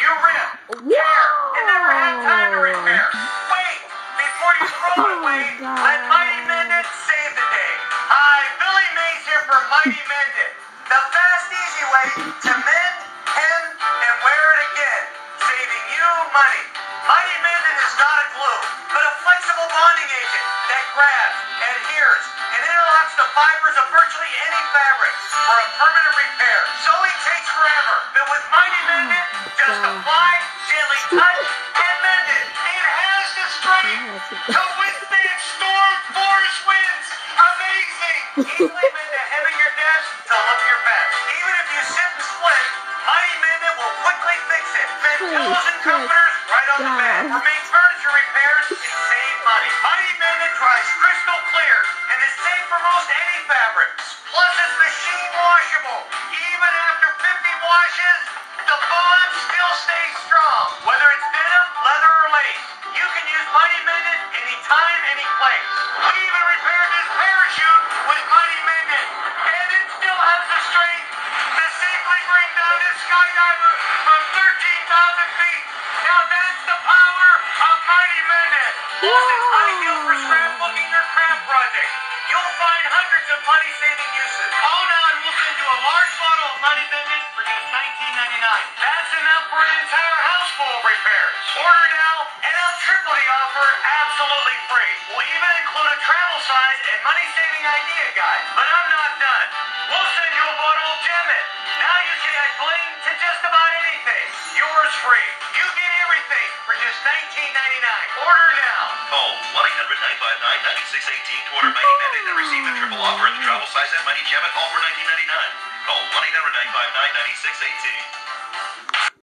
You rip, tear, and never had time to repair. Wait, before you throw it Oh away, let Mighty Mendit save the day. Hi, Billy Mays here for Mighty Mend It. The fast, easy way to mend, hem, and wear it again, saving you money. Mighty Mendit is not a glue, but a flexible bonding agent that grabs, adheres, and interlocks the fibers of virtually any fabric for a permanent repair. Forever, but with Mighty Mend just apply, gently touch, and mend it. It has the strength to withstand storm force winds. Amazing! Easily mend the hem of your desk to look your best. Even if you sit and split, Mighty Mend will quickly fix it. Fit pillows and comforters right on the bed. Washes, the bond still stays strong. Whether it's denim, leather, or lace, you can use Mighty Mendit anytime, any place. We even repaired this parachute with Mighty Mendit, and it still has the strength to safely bring down this skydiver from 13,000 feet. Now that's the power of Mighty Mendit. Plus, it's ideal for scrapbooking or craft projects. Large bottle of Mighty Mend for just $19.99. That's enough for an entire house full of repairs. Order now, and I'll triple the offer absolutely free. We'll even include a travel size and money-saving idea guide. But I'm not done. We'll send you a bottle of gemet. Now you can add bling to just about anything. Yours free. You get everything for just $19.99. Order now. Call 1-800-959-9618 to order Mighty Mend and receive the triple offer in the travel size and Mighty Gem all for $19.99. Call 1 800 959 9618.